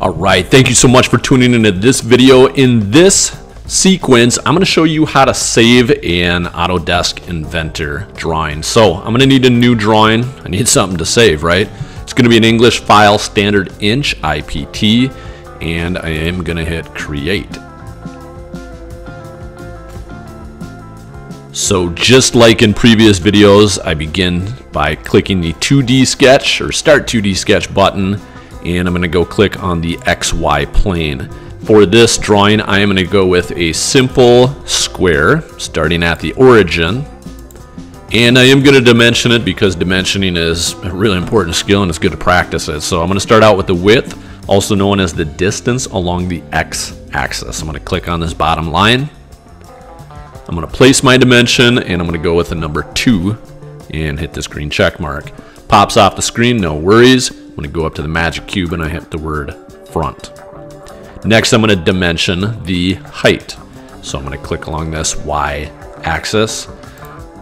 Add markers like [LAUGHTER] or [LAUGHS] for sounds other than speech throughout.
All right, thank you so much for tuning into this video. In this sequence, I'm gonna show you how to save an Autodesk Inventor drawing. So I'm gonna need a new drawing. I need [LAUGHS] something to save, right? It's gonna be an English file standard inch IPT, and I am gonna hit create. So just like in previous videos, I begin by clicking the 2D sketch or start 2D sketch button and I'm going to go click on the XY plane. For this drawing, I am going to go with a simple square starting at the origin. And I am going to dimension it because dimensioning is a really important skill and it's good to practice it. So I'm going to start out with the width, also known as the distance along the X axis. I'm going to click on this bottom line. I'm going to place my dimension and I'm going to go with the number 2 and hit this green check mark. Pops off the screen, no worries. I'm going to go up to the magic cube and I hit the word front. Next, I'm going to dimension the height. So I'm going to click along this Y axis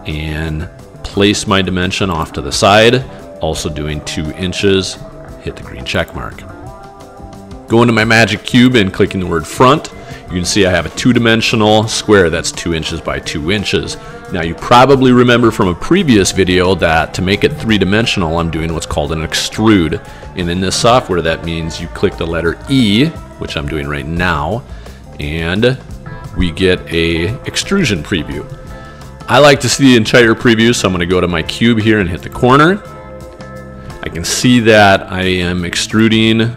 and place my dimension off to the side, also doing two inches, hit the green check mark. Go into my magic cube and clicking the word front, you can see I have a two-dimensional square that's two inches by two inches. Now you probably remember from a previous video that to make it three-dimensional I'm doing what's called an extrude. And in this software that means you click the letter E, which I'm doing right now, and we get a extrusion preview. I like to see the entire preview so I'm going to go to my cube here and hit the corner. I can see that I am extruding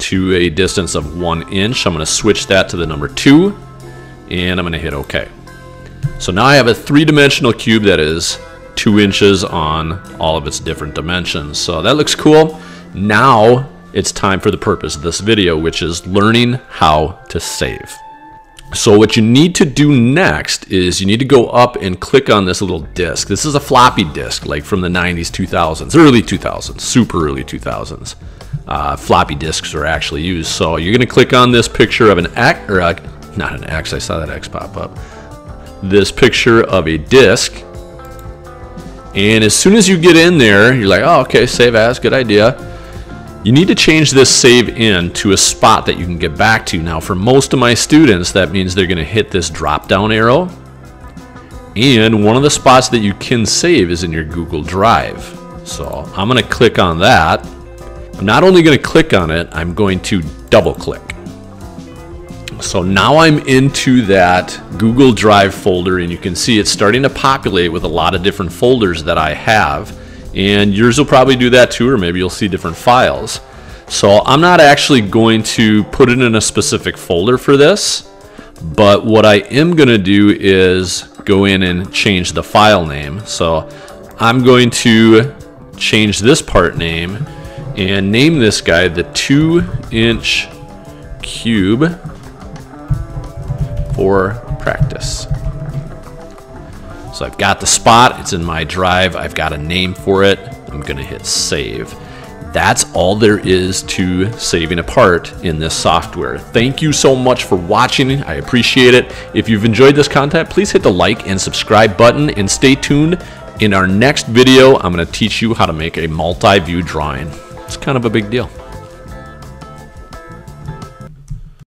to a distance of one inch. I'm going to switch that to the number two and I'm going to hit OK. So now I have a three-dimensional cube that is two inches on all of its different dimensions. So that looks cool. Now it's time for the purpose of this video, which is learning how to save. So what you need to do next is you need to go up and click on this little disk. This is a floppy disk, like from the 90s, 2000s, early 2000s, super early 2000s uh, floppy disks are actually used. So you're going to click on this picture of an X, or a, not an X, I saw that X pop up. This picture of a disk. And as soon as you get in there, you're like, oh, okay, save as, good idea. You need to change this save in to a spot that you can get back to. Now, for most of my students, that means they're going to hit this drop down arrow. And one of the spots that you can save is in your Google Drive. So I'm going to click on that. I'm not only going to click on it, I'm going to double click. So now I'm into that Google Drive folder and you can see it's starting to populate with a lot of different folders that I have. And yours will probably do that too, or maybe you'll see different files. So I'm not actually going to put it in a specific folder for this, but what I am going to do is go in and change the file name. So I'm going to change this part name and name this guy the 2 inch cube for practice. So I've got the spot, it's in my drive, I've got a name for it, I'm to hit save. That's all there is to saving a part in this software. Thank you so much for watching. I appreciate it. If you've enjoyed this content, please hit the like and subscribe button and stay tuned. In our next video, I'm to teach you how to make a multi-view drawing. It's kind of a big deal.